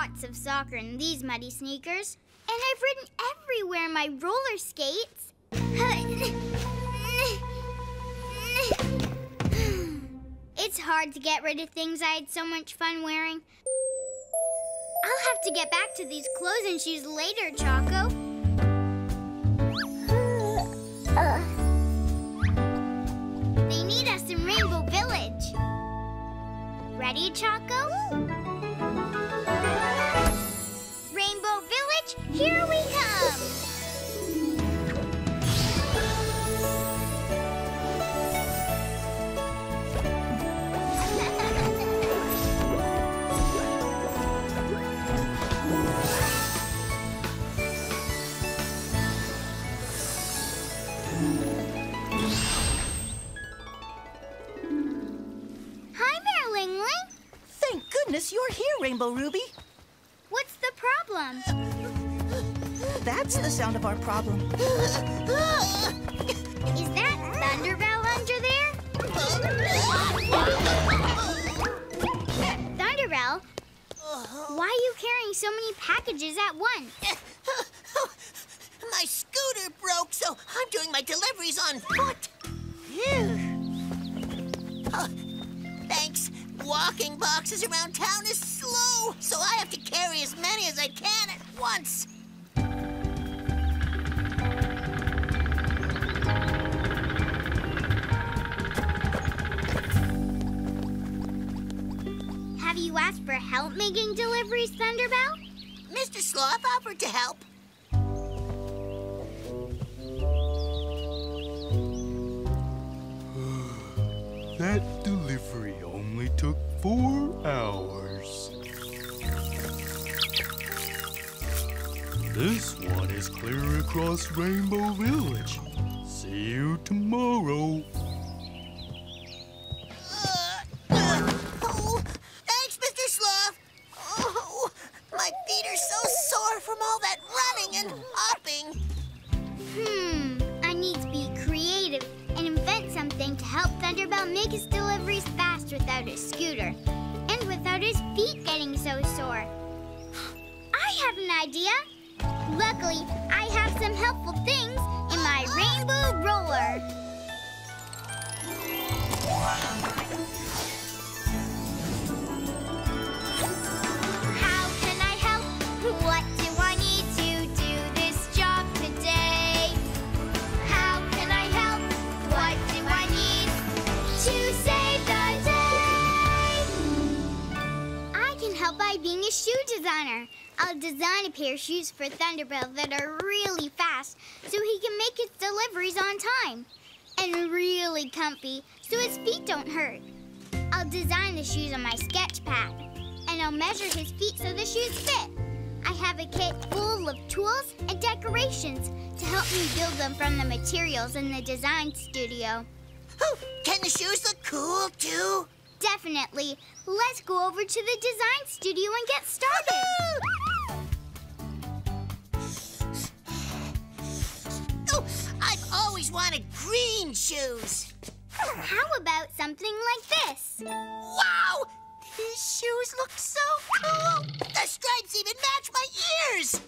Lots of soccer in these muddy sneakers, and I've ridden everywhere my roller skates. it's hard to get rid of things I had so much fun wearing. I'll have to get back to these clothes and shoes later, Choco. They need us in Rainbow Village. Ready, Choco? Village, here we come! Hi there, Ling Ling. Thank goodness you're here, Rainbow Ruby. What's the problem? That's the sound of our problem. Is that Thunderbell under there? Thunderbell, why are you carrying so many packages at once? My scooter broke, so I'm doing my deliveries on foot. Oh, thanks. Walking boxes around town is slow, so I have to carry as many as I can at once. You asked for help making deliveries, Thunderbell? Mr. Sloth offered to help. That delivery only took four hours. This one is clear across Rainbow Village. See you tomorrow. Feet getting so sore. I have an idea. Luckily, I have some helpful things in my rainbow roller. Shoe designer. I'll design a pair of shoes for Thunderbell that are really fast so he can make his deliveries on time. And really comfy so his feet don't hurt. I'll design the shoes on my sketch pad. And I'll measure his feet so the shoes fit. I have a kit full of tools and decorations to help me build them from the materials in the design studio. Oh, can the shoes look cool, too? Definitely. Let's go over to the design studio and get started. Oh, I've always wanted green shoes. How about something like this? Wow! These shoes look so cool! The stripes even match my ears!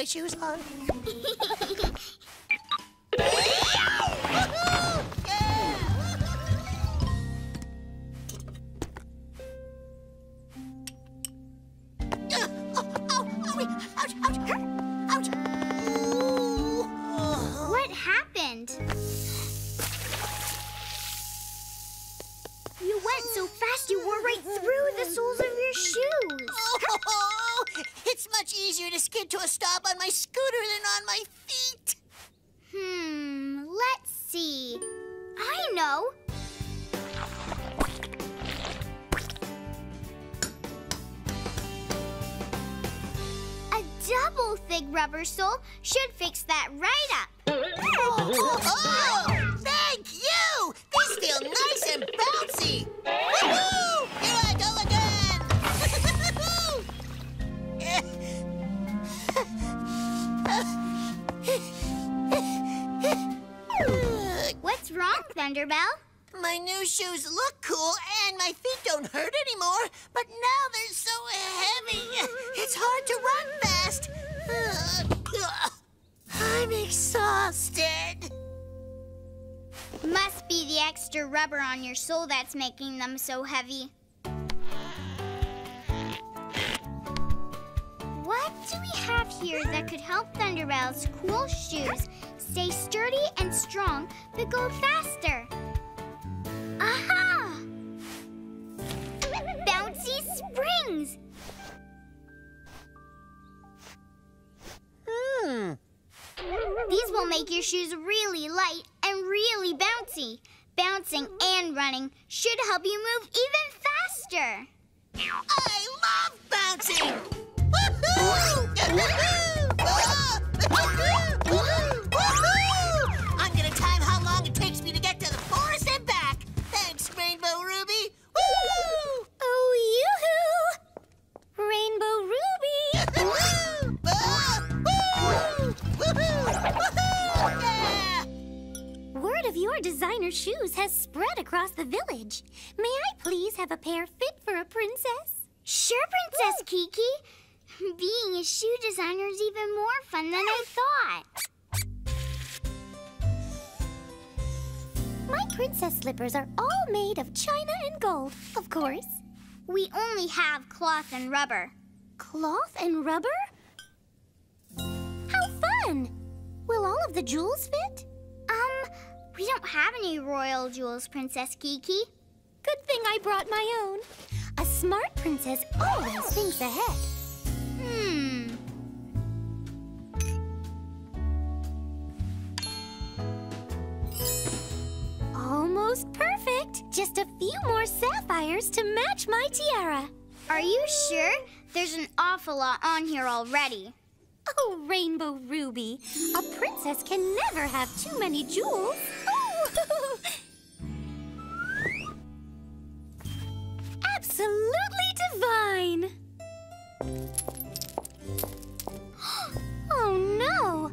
My shoes on. know. A double thick rubber sole should fix that right up. Oh, oh, thank you! These feel nice and bouncy. Thunderbell? My new shoes look cool and my feet don't hurt anymore, but now they're so heavy. It's hard to run fast. I'm exhausted. Must be the extra rubber on your sole that's making them so heavy. What do we have here that could help Thunderbell's cool shoes stay sturdy and strong but go faster? Aha! Bouncy springs! Hmm. These will make your shoes really light and really bouncy. Bouncing and running should help you move even faster. I love bouncing! Woohoo! I'm your designer shoes has spread across the village. May I please have a pair fit for a princess? Sure, Princess Kiki. Being a shoe designer is even more fun than I thought. My princess slippers are all made of china and gold, of course. We only have cloth and rubber. Cloth and rubber? How fun! Will all of the jewels fit? We don't have any royal jewels, Princess Kiki. Good thing I brought my own. A smart princess always thinks ahead. Hmm. Almost perfect. Just a few more sapphires to match my tiara. Are you sure? There's an awful lot on here already. Oh, Rainbow Ruby, a princess can never have too many jewels. Divine. oh, no.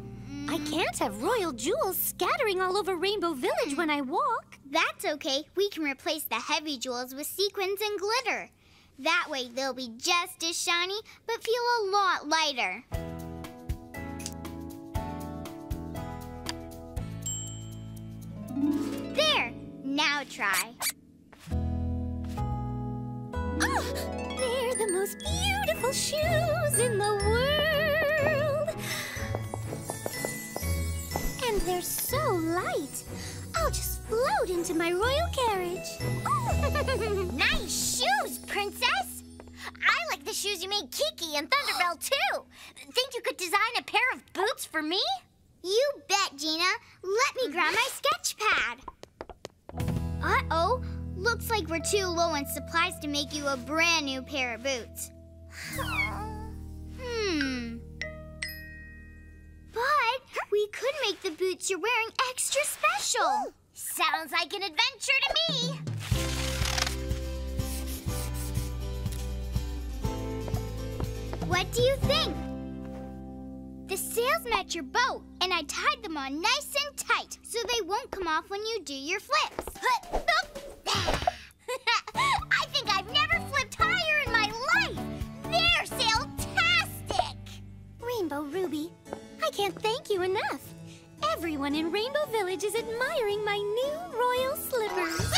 I can't have royal jewels scattering all over Rainbow Village when I walk. That's okay. We can replace the heavy jewels with sequins and glitter. That way they'll be just as shiny, but feel a lot lighter. There! Now try. Oh, the most beautiful shoes in the world. And they're so light. I'll just float into my royal carriage. nice shoes, Princess! I like the shoes you made Kiki and Thunderbell, too. Think you could design a pair of boots for me? You bet, Gina. Let me grab my sketch pad. Uh-oh. Looks like we're too low on supplies to make you a brand new pair of boots. hmm. But we could make the boots you're wearing extra special. Sounds like an adventure to me. What do you think? The sails match your boat, and I tied them on nice and tight so they won't come off when you do your flips. I think I've never flipped higher in my life. They're sailtastic. Rainbow Ruby, I can't thank you enough. Everyone in Rainbow Village is admiring my new royal slippers.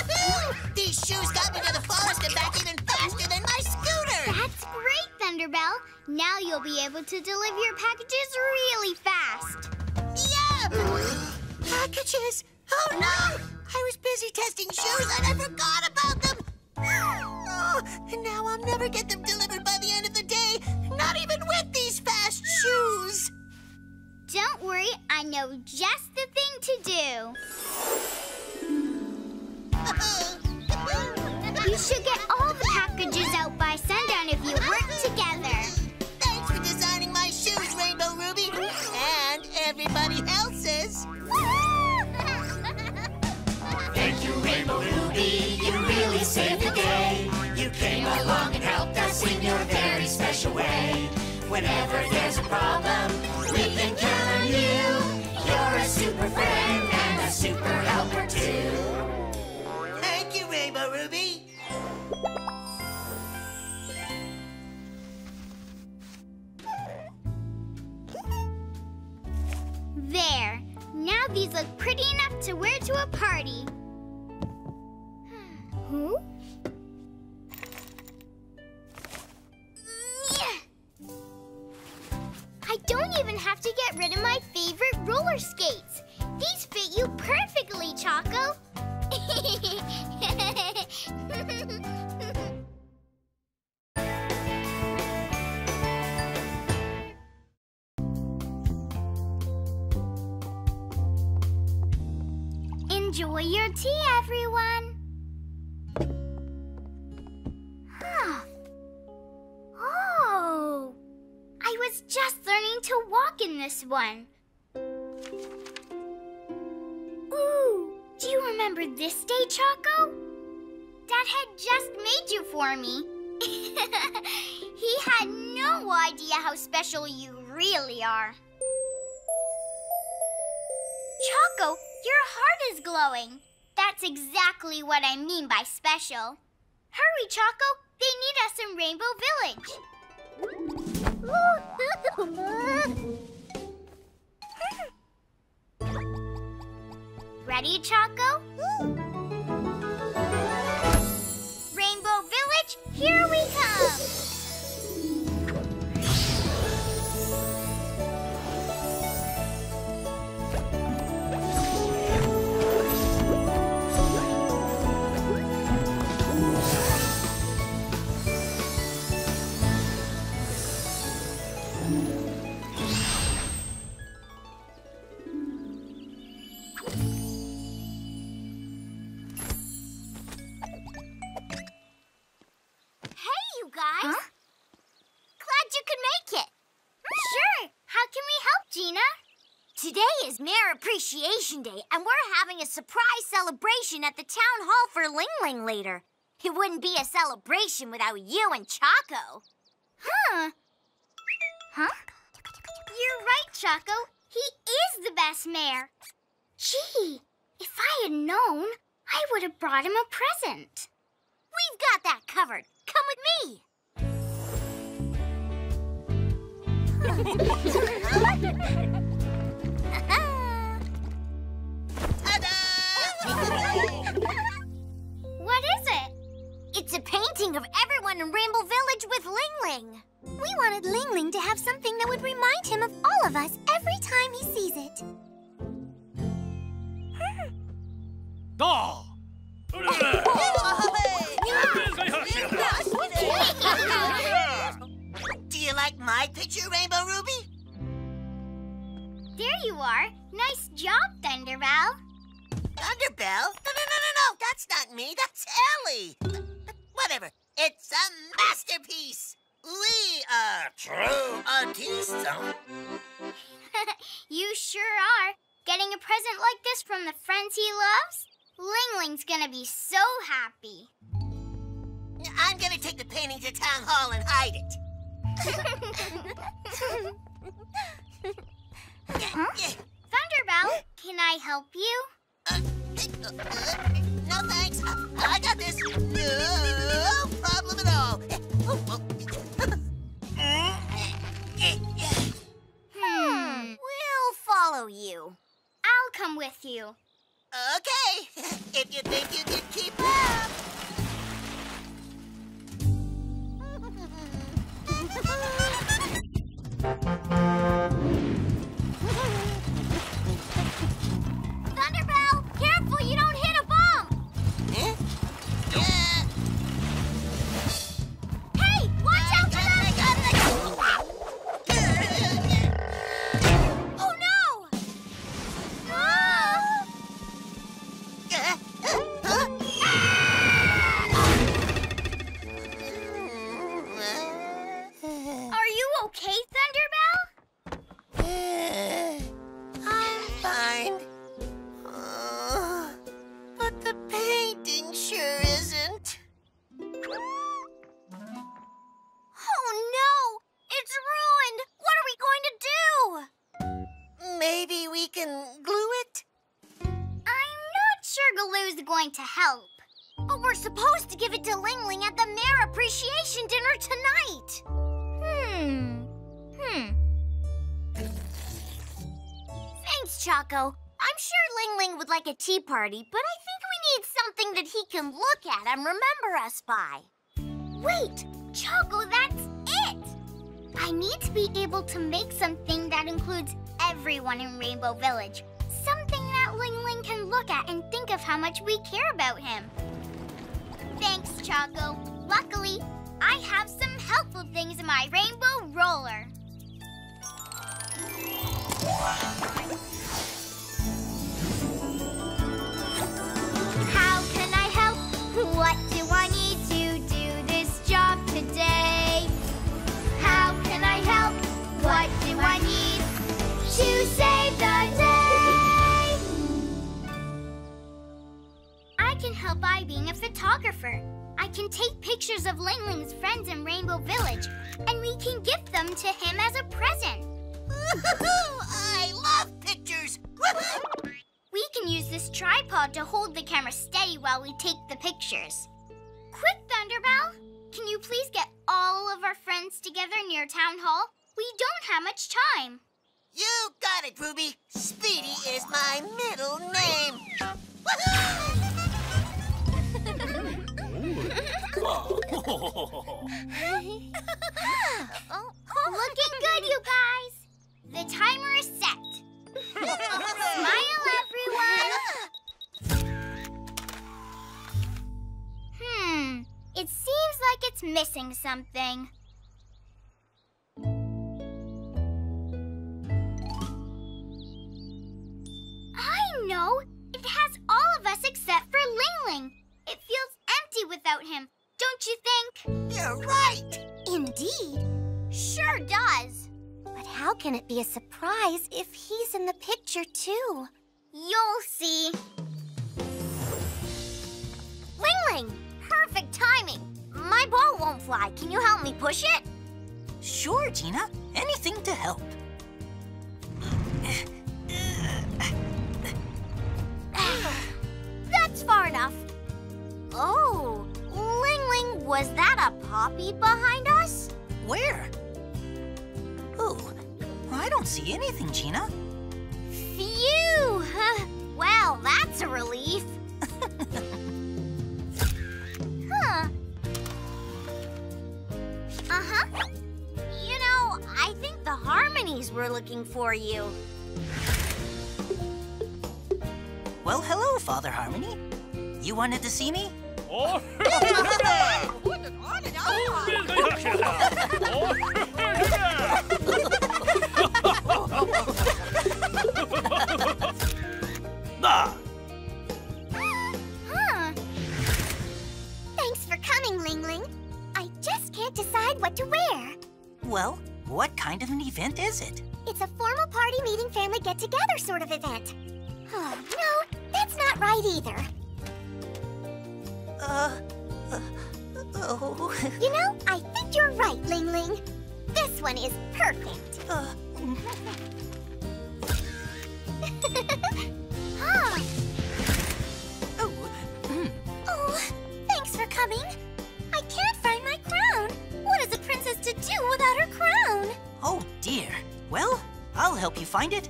These shoes got me to the forest and back even faster than my scooter! That's great, Thunderbell. Now you'll be able to deliver your packages really fast. Yeah! Packages! Oh no! I was busy testing shoes and I forgot about them! Oh, and now I'll never get them delivered by the end of the day, not even with these fast shoes! Don't worry, I know just the thing to do. You should get all the packages out by sundown if you work together. Thanks for designing my shoes, Rainbow Ruby, and everybody else's. Whenever there's a problem, we can count on you. You're a super friend and a super helper too. Thank you, Rainbow Ruby. There. Now these look pretty enough to wear to a party. Who? Don't even have to get rid of my favorite roller skates. One. Ooh, do you remember this day, Choco? Dad had just made you for me. he had no idea how special you really are. Choco, your heart is glowing. That's exactly what I mean by special. Hurry, Choco. They need us in Rainbow Village. Ready, Choco? Rainbow Village, here we come. Hey, Appreciation Day, and we're having a surprise celebration at the town hall for Ling Ling later. It wouldn't be a celebration without you and Choco. Huh? Huh? You're right, Choco. He is the best mayor. Gee, if I had known, I would have brought him a present. We've got that covered. Come with me. with Ling Ling. We wanted Ling Ling to have something that would remind him of all of us every time he sees it. Do you like my picture, Rainbow Ruby? There you are. Nice job, Thunderbell. Thunderbell? No, no, no, no, no. That's not me. That's Ellie. Whatever. It's a masterpiece. We are true artists. you sure are. Getting a present like this from the friends he loves? Ling Ling's gonna be so happy. I'm gonna take the painting to town hall and hide it. Thunderbell, can I help you? Uh, uh, no thanks. I got this. No problem at all. Hmm. Follow you. I'll come with you. Okay, if you think you can keep up. Going to help. But we're supposed to give it to Ling Ling at the Mayor Appreciation Dinner tonight. Hmm. Hmm. Thanks, Choco. I'm sure Ling Ling would like a tea party, but I think we need something that he can look at and remember us by. Wait, Choco, that's it! I need to be able to make something that includes everyone in Rainbow Village. Look at and think of how much we care about him. Thanks, Choco. Luckily, photographer. I can take pictures of Ling Ling's friends in Rainbow Village, and we can gift them to him as a present. I love pictures. We can use this tripod to hold the camera steady while we take the pictures. Quick, Thunderbell! Can you please get all of our friends together near Town Hall? We don't have much time. You got it, Ruby. Speedy is my middle name. Woohoo! Looking good, you guys. The timer is set. Smile, everyone. Hmm. It seems like it's missing something. I know. It has all of us except for Ling Ling. It feels empty without him. Don't you think? You're right. Indeed. Sure does. But how can it be a surprise if he's in the picture, too? You'll see. Ling Ling! Perfect timing. My ball won't fly. Can you help me push it? Sure, Gina. Anything to help. That's far enough. Oh, Ling Ling, was that a poppy behind us? Where? Oh, I don't see anything, Gina. Phew! well, that's a relief. huh. Uh-huh. You know, I think the harmonies were looking for you. Well, hello, Father Harmony. You wanted to see me? Oh, Ah, Huh. Thanks for coming, Ling Ling. I just can't decide what to wear. well, what kind of an event is it? It's a formal party meeting family get together sort of event. Oh, no, that's not right either. Uh, uh oh, You know, I think you're right, Ling Ling. This one is perfect. uh, oh, mm, Oh, thanks for coming. I can't find my crown. What is a princess to do without her crown? oh dear. Well, I'll help you find it.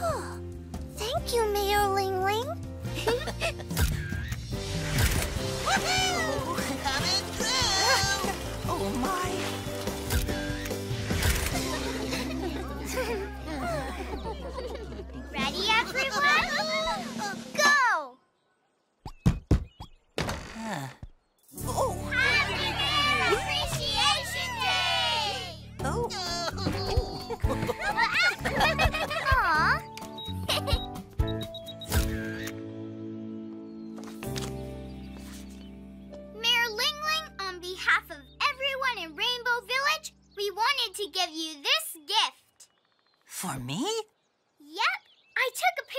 Oh, thank you, Mayor Ling Ling. Oh my. Ready, everyone? Go! Uh,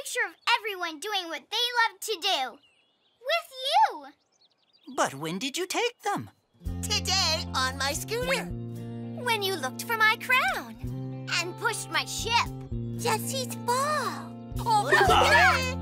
picture of everyone doing what they love to do. With you. But when did you take them? Today on my scooter. When you looked for my crown and pushed my ship. Jessie's ball. Oh, Oh.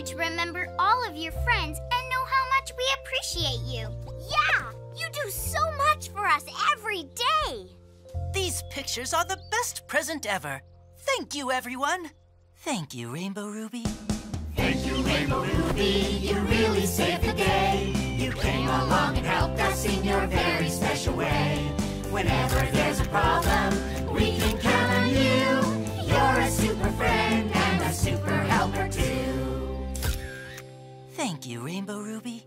You to remember all of your friends and know how much we appreciate you. Yeah, you do so much for us every day. These pictures are the best present ever. Thank you, everyone. Thank you, Rainbow Ruby. Thank you, Rainbow Ruby, you really saved the day. You came along and helped us in your very special way. Whenever there's a problem, we can count on you. You're a super friend and a super helper too. Thank you, Rainbow Ruby.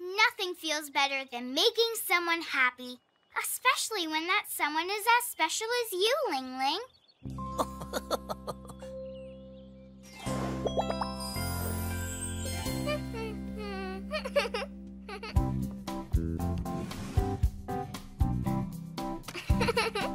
Nothing feels better than making someone happy, especially when that someone is as special as you, Ling Ling.